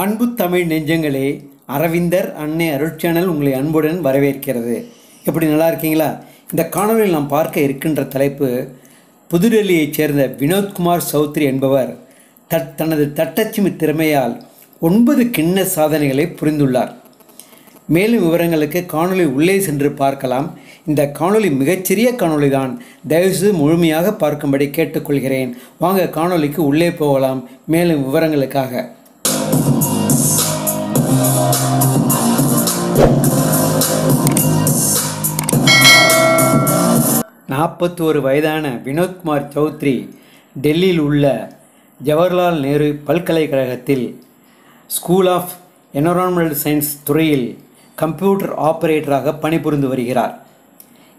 அன்பு தமிழ் நெஞ்சங்களே அரவிந்தர் அன்னை அருட்சேனல் உங்களை அன்புடன் வரவேற்கிறது. எப்படி நல்லா இருக்கீங்களா? இந்த காணொலியில் நாம் பார்க்க இருக்கின்ற தலைப்பு புதுடெல்லியைச் சேர்ந்த வினோத்குமார் சௌத்ரி என்பவர் தட் தனது தட்டச்சுமி திறமையால் ஒன்பது கிண்ண சாதனைகளை புரிந்துள்ளார். மேலும் விவரங்களுக்கு காணொளி உள்ளே சென்று பார்க்கலாம். இந்த காணொளி மிகச்சிறிய காணொளி தான் தயவுசெய்து முழுமையாக பார்க்கும்படி கேட்டுக்கொள்கிறேன். வாங்க காணொளிக்கு உள்ளே போகலாம். மேலும் விவரங்களுக்காக. நாற்பத்தோரு வயதான வினோத்குமார் சௌத்ரி டெல்லியில் உள்ள ஜவஹர்லால் நேரு பல்கலைக்கழகத்தில் ஸ்கூல் ஆஃப் என்வரான்மெண்டல் சயின்ஸ் துறையில் கம்ப்யூட்டர் ஆபரேட்டராக பணிபுரிந்து வருகிறார்.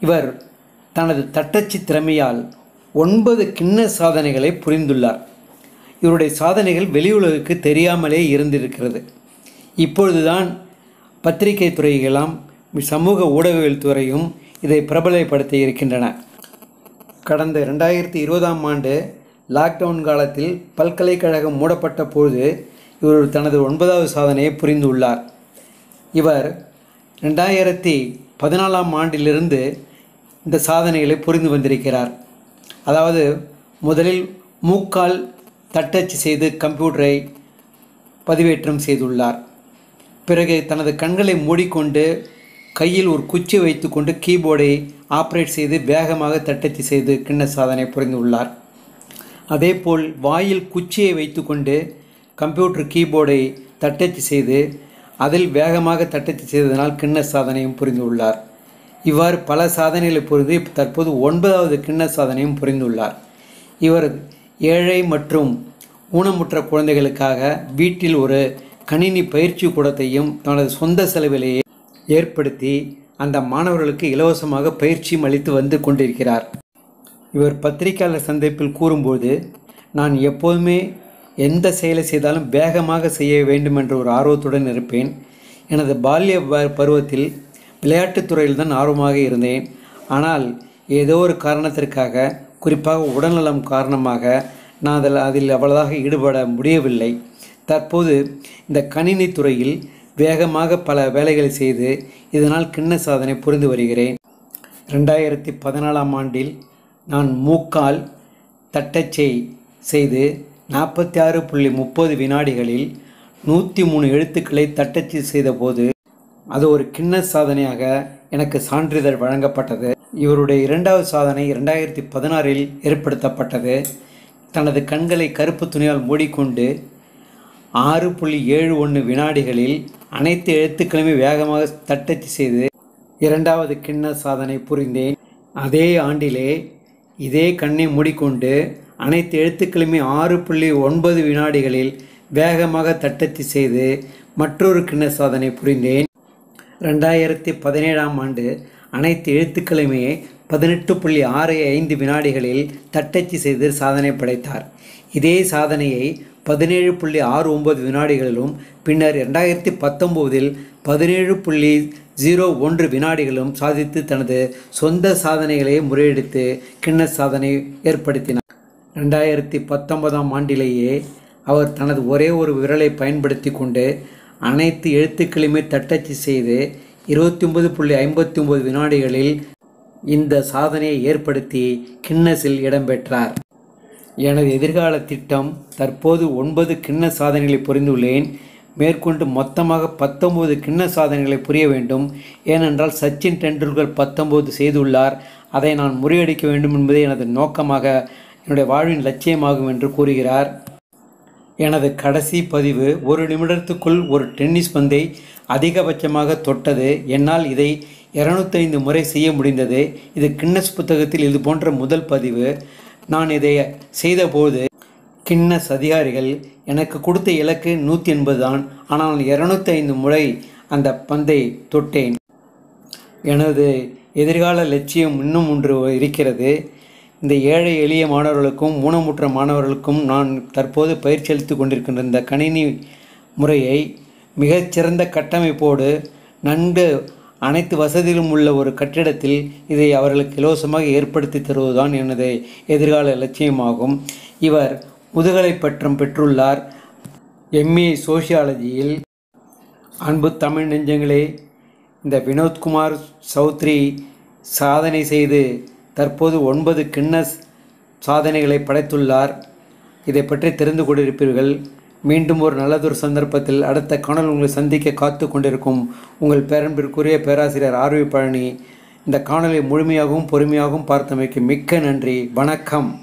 இவர் தனது தட்டச்சு திறமையால் ஒன்பது கிண்ண சாதனைகளை புரிந்துள்ளார். இவருடைய சாதனைகள் வெளியுலகுக்கு தெரியாமலே இருந்திருக்கிறது. இப்பொழுதுதான் பத்திரிகை துறைகளெல்லாம் சமூக ஊடகவியல் துறையும் இதை பிரபலப்படுத்தி இருக்கின்றன. கடந்த ரெண்டாயிரத்தி இருபதாம் ஆண்டு லாக்டவுன் காலத்தில் பல்கலைக்கழகம் மூடப்பட்ட போது இவர் தனது ஒன்பதாவது சாதனையை புரிந்துள்ளார். இவர் ரெண்டாயிரத்தி பதினாலாம் ஆண்டிலிருந்து இந்த சாதனைகளை புரிந்து வந்திருக்கிறார். அதாவது முதலில் மூக்கால் தட்டச்சு செய்து கம்ப்யூட்டரை பதிவேற்றம் செய்துள்ளார். பிறகு தனது கண்களை மூடிக்கொண்டு கையில் ஒரு குச்சி வைத்துக்கொண்டு கீபோர்டை ஆப்ரேட் செய்து வேகமாக தட்டச்சு செய்து கிண்ண சாதனை புரிந்துள்ளார் அதேபோல் வாயில் குச்சியை வைத்துக்கொண்டு கம்ப்யூட்டர் கீபோர்டை தட்டச்சு செய்து அதில் வேகமாக தட்டச்சு செய்ததனால் கிண்ண சாதனையும் புரிந்துள்ளார் இவ்வாறு பல சாதனைகளை புரிந்து தற்போது ஒன்பதாவது கிண்ண சாதனையும் புரிந்துள்ளார் இவர் ஏழை மற்றும் ஊனமுற்ற குழந்தைகளுக்காக வீட்டில் ஒரு கணினி பயிற்சி கூடத்தையும் தனது சொந்த செலவிலேயே ஏற்படுத்தி அந்த மாணவர்களுக்கு இலவசமாக பயிற்சியும் அளித்து வந்து கொண்டிருக்கிறார். இவர் பத்திரிகையாளர் சந்திப்பில் கூறும்போது நான் எப்போதுமே எந்த செயலை செய்தாலும் வேகமாக செய்ய வேண்டும் என்ற ஒரு ஆர்வத்துடன் இருப்பேன். எனது பால்ய ப- பருவத்தில் விளையாட்டுத் துறையில் தான் ஆர்வமாக இருந்தேன். ஆனால் ஏதோ ஒரு காரணத்திற்காக குறிப்பாக உடல்நலம் காரணமாக நான் அதில் அதில் அவ்வளவாக ஈடுபட முடியவில்லை. தற்போது இந்த கணினி துறையில் வேகமாக பல வேலைகளை செய்து இதனால் கிண்ண சாதனை புரிந்து வருகிறேன். ரெண்டாயிரத்தி பதினாலாம் ஆண்டில் நான் மூக்கால் தட்டச்சை செய்து நாற்பத்தி ஆறு புள்ளி முப்பது வினாடிகளில் நூற்றி மூணு எழுத்துக்களை தட்டச்சு செய்தபோது அது ஒரு கிண்ண சாதனையாக எனக்கு சான்றிதழ் வழங்கப்பட்டது. இவருடைய இரண்டாவது சாதனை இரண்டாயிரத்தி பதினாறில் ஏற்படுத்தப்பட்டது. தனது கண்களை கருப்பு துணியால் மூடிக்கொண்டு ஆறு புள்ளி ஏழு ஒன்று வினாடிகளில் அனைத்து எழுத்துக்களுமே வேகமாக தட்டச்சு செய்து இரண்டாவது கிண்ண சாதனை புரிந்தேன். அதே ஆண்டிலே இதே கண்ணை மூடிக்கொண்டு அனைத்து எழுத்துக்களுமே ஆறு புள்ளி ஒன்பது வினாடிகளில் வேகமாக தட்டச்சு செய்து மற்றொரு கிண்ண சாதனை புரிந்தேன். ரெண்டாயிரத்தி பதினேழாம் ஆண்டு அனைத்து எழுத்துக்களுமே பதினெட்டு புள்ளி ஆறு ஐந்து வினாடிகளில் தட்டச்சு செய்து சாதனை படைத்தார். இதே சாதனையை பதினேழு புள்ளி ஆறு ஒன்பது வினாடிகளிலும் பின்னர் ரெண்டாயிரத்தி பத்தொம்போதில் பதினேழு புள்ளி ஜீரோ ஒன்று வினாடிகளும் சாதித்து தனது சொந்த சாதனைகளை முறையெடுத்து கிண்ண சாதனை ஏற்படுத்தினார். ரெண்டாயிரத்தி பத்தொன்பதாம் ஆண்டிலேயே அவர் தனது ஒரே ஒரு விரலை பயன்படுத்தி கொண்டு அனைத்து எழுத்துக்களையுமே தட்டச்சு செய்து இருபத்தி ஒன்பது புள்ளி ஐம்பத்தி ஒன்பது வினாடிகளில் இந்த சாதனையை ஏற்படுத்தி கின்னஸில் இடம்பெற்றார் எனது எதிர்கால திட்டம் தற்போது ஒன்பது கிண்ண சாதனைகளை புரிந்துள்ளேன். மேற்கொண்டு மொத்தமாக பத்தொன்பது கிண்ண சாதனைகளை புரிய வேண்டும். ஏனென்றால் சச்சின் டெண்டுல்கர் பத்தொன்பது செய்துள்ளார். அதை நான் முறியடிக்க வேண்டும் என்பதே எனது நோக்கமாக என்னுடைய வாழ்வின் லட்சியமாகும் என்று கூறுகிறார். எனது கடைசி பதிவு ஒரு நிமிடத்துக்குள் ஒரு டென்னிஸ் பந்தை அதிகபட்சமாக தொட்டது. என்னால் இதை 205 முறை செய்ய முடிந்தது. இது கின்னஸ் புத்தகத்தில் இது போன்ற முதல் பதிவு. நான் இதை செய்தபோது கின்னஸ் அதிகாரிகள் எனக்கு கொடுத்த இலக்கு நூற்றி எண்பது தான். ஆனால் 205 முறை அந்த பந்தை தொட்டேன். எனது எதிர்கால லட்சியம் இன்னும் ஒன்று இருக்கிறது. இந்த ஏழை எளிய மாணவர்களுக்கும் ஊனமுற்ற மாணவர்களுக்கும் நான் தற்போது பயிற்சி அளித்து கொண்டிருக்கின்ற இந்த கணினி முறையை மிகச்சிறந்த கட்டமைப்போடு நன்கு அனைத்து வசதியிலும் உள்ள ஒரு கட்டிடத்தில் இதை அவர்களுக்கு இலவசமாக ஏற்படுத்தி தருவதுதான் எனது எதிர்கால லட்சியமாகும் இவர் முதுகலை பட்டம் பெற்றுள்ளார். எம்ஏ சோஷியாலஜியில் அன்பு தமிழ் நெஞ்சங்களே இந்த வினோத்குமார் சௌத்ரி சாதனை செய்து தற்போது ஒன்பது கின்னஸ் சாதனைகளை படைத்துள்ளார். இதை பற்றி தெரிந்து கொண்டிருப்பீர்கள். மீண்டும் ஒரு நல்லதொரு சந்தர்ப்பத்தில் அடுத்த காணல் உங்களை சந்திக்க காத்து கொண்டிருக்கும் உங்கள் பேரன்பிற்குரிய பேராசிரியர் ஆர்வி பழனி. இந்த காணொலை முழுமையாகவும் பொறுமையாகவும் பார்த்தமைக்கு மிக்க நன்றி. வணக்கம்.